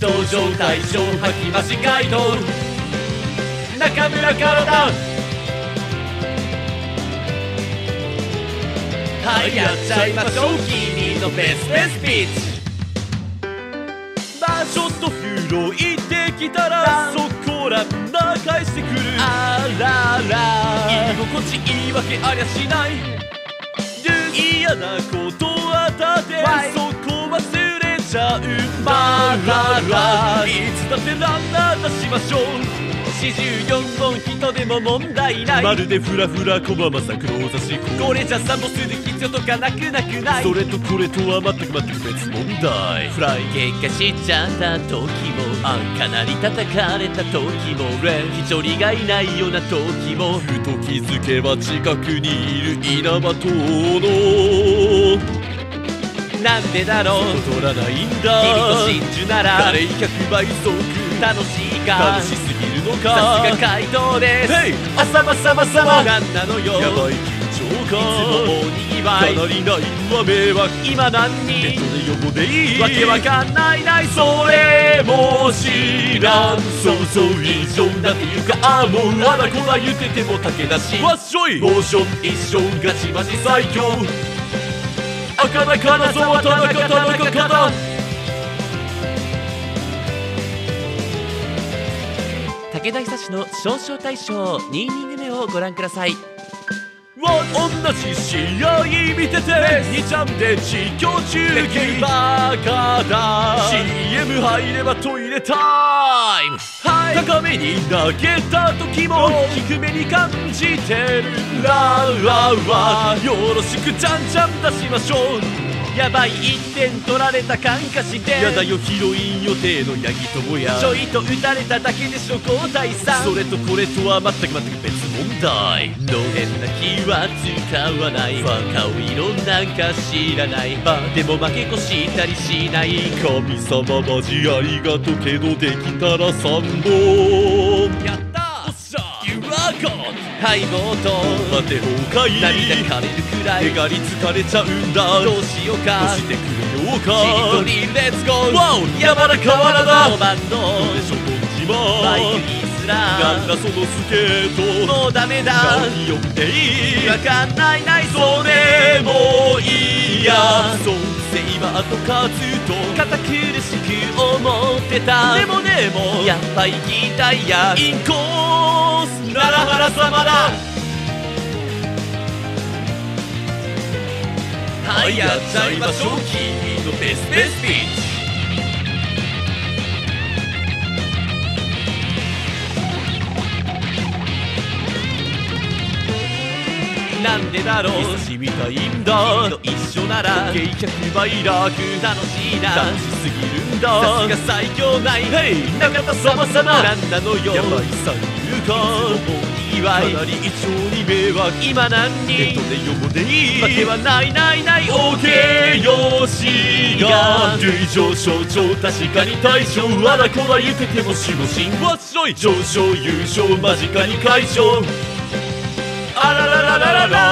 登場大賞吐き増しガイド中村からだ。はいやっちゃいましょう。君のベスベスピッチ。場所とフロー行ってきたらそこらんな返してくる。あらら。居心地いいわけありゃしない。嫌なことはだらいつだってランナー出しましょう。44本人でも問題ない。まるでフラフラコママさクローザシこれじゃ散歩する必要とかなくなくない。それとこれとは全く全く別問題。フライ喧嘩しちゃった時もあかなり叩かれた時も一人がいないような時も。ふと気づけば近くにいる稲葉党のなんでだろう。取らないんだ。君と真珠なら誰100倍速楽しいか。楽しすぎるのかさすが回答です。あさまさまさまなんなのよやばい。緊張感いつもにぎわい。かなりないわ迷惑今何に？ネットで横でいいわけわかんないないそれも知らん。想像以上なんていうかああもうあらこら言ってても竹だしわっしょい。モーション一生ガチマジ最強赤な金沢田中田中肩武田久志の少々大賞2イニング目をご覧ください。わ同じ試合見てて2ちゃんで実況中継。バカだ。CM 入ればトイレタイム、た、めに投げた時も低めに感じてる。ララはよろしくじゃんじゃん出しましょう。やばい1点取られた感化して。やだよヒロイン予定のヤギ友や。ちょいと打たれただけでしょ交代さん。それとこれとは全く全く別問題。の変な気は使わない。バカを色なんか知らない。まあでも負け越したりしない。神様マジありがとうけどできたら3本相棒と待て崩壊涙枯れるくらい。手がり疲れちゃうんだ。どうしようか。押してくれようか。しりとりレッツゴー。ワオ山田河原だ。5番のどうでしょこん島。バイクイースラなんだそのスケート。もうダメだ。何呼んでいい？わかんないない。それもいいや。そうセイバーとカツと。堅苦しく思ってた。でもでもやっぱ行きたいや。インコース奈良原様だはいやっちゃいましょう。君のベスベスピッチなんでだろう？久しみたいんだ。と一緒なら。計100倍楽楽しいな。楽しすぎるんだ。さすが最強ないヘイ中田様。様なんなのよ。やばいさ言うかいわい。かなり一生に迷惑。今何人？ネットで横でいい負けはないないない OK よしが類上昇上確かに大将あらこら言ってても守護神わっしょい上昇優勝間近に解消あらららららら